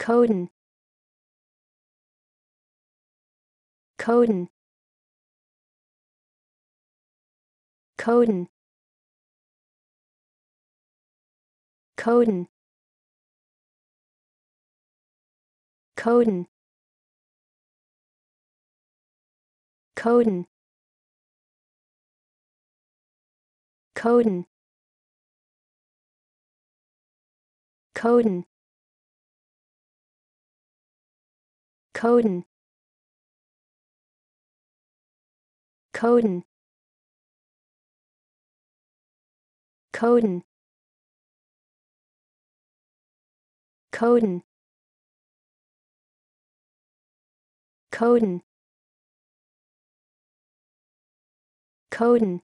Coden Coden Coden Coden Coden Coden Coden Coden Coden Coden Coden Coden Coden Coden